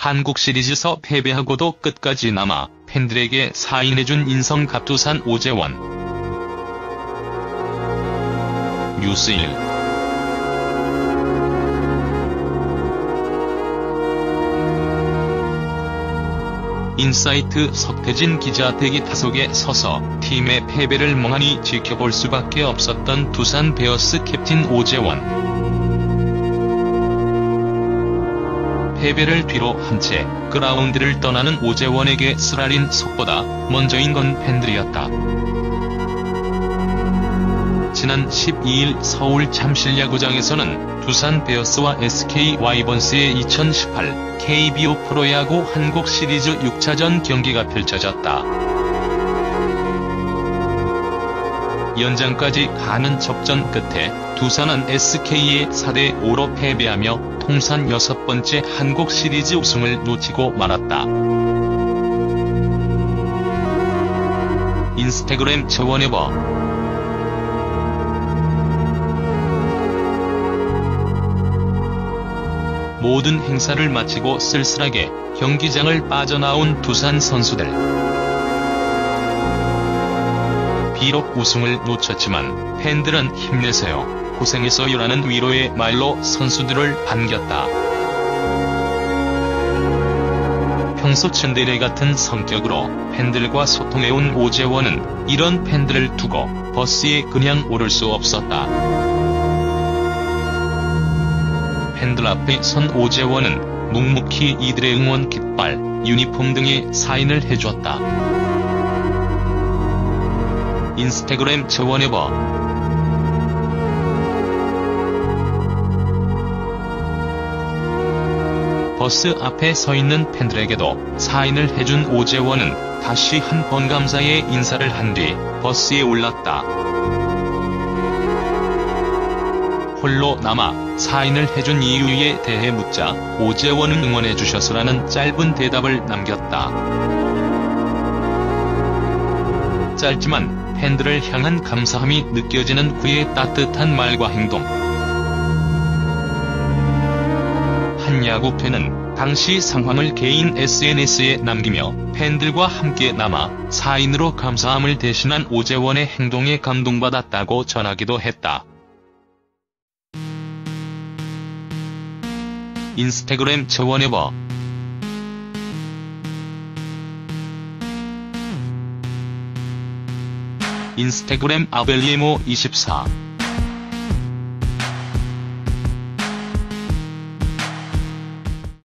한국 시리즈서 패배하고도 끝까지 남아 팬들에게 사인해준 인성 갑 두산 오재원. 뉴스 1 인사이트 석태진 기자 대기 타석에 서서 팀의 패배를 멍하니 지켜볼 수밖에 없었던 두산 베어스 캡틴 오재원. 패배를 뒤로 한 채 그라운드를 떠나는 오재원에게 쓰라린 속보다 먼저인 건 팬들이었다. 지난 12일 서울 잠실야구장에서는 두산 베어스와 SK 와이번스의 2018 KBO 프로야구 한국 시리즈 6차전 경기가 펼쳐졌다. 연장까지 가는 접전 끝에 두산은 SK에 4대 5로 패배하며 통산 여섯 번째 한국 시리즈 우승을 놓치고 말았다. 인스타그램 저원해버 모든 행사를 마치고 쓸쓸하게 경기장을 빠져나온 두산 선수들. 비록 우승을 놓쳤지만 팬들은 힘내세요, 고생했어요라는 위로의 말로 선수들을 반겼다. 평소 츤데레 같은 성격으로 팬들과 소통해온 오재원은 이런 팬들을 두고 버스에 그냥 오를 수 없었다. 팬들 앞에 선 오재원은 묵묵히 이들의 응원 깃발, 유니폼 등에 사인을 해줬다. 인스타그램 저원해버 버스 앞에 서 있는 팬들에게도 사인을 해준 오재원은 다시 한 번 감사의 인사를 한 뒤 버스에 올랐다. 홀로 남아 사인을 해준 이유에 대해 묻자 오재원은 응원해 주셔서라는 짧은 대답을 남겼다. 짧지만 팬들을 향한 감사함이 느껴지는 그의 따뜻한 말과 행동. 한 야구팬은 당시 상황을 개인 SNS에 남기며 팬들과 함께 남아 사인으로 감사함을 대신한 오재원의 행동에 감동받았다고 전하기도 했다. 인스타그램 저원해버 인스타그램 아벨리모 24